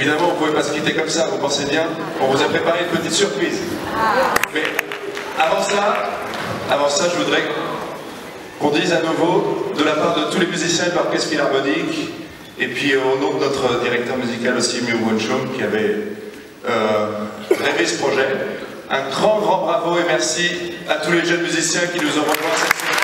Évidemment, on ne pouvait pas se quitter comme ça, vous pensez bien On vous a préparé une petite surprise. Mais avant ça, avant ça, je voudrais qu'on dise à nouveau, de la part de tous les musiciens de l'Orchestre Philharmonique, et puis euh, au nom de notre directeur musical aussi, Miu Wonchung, qui avait euh, rêvé ce projet, un grand, grand bravo et merci à tous les jeunes musiciens qui nous ont rejoints cette semaine.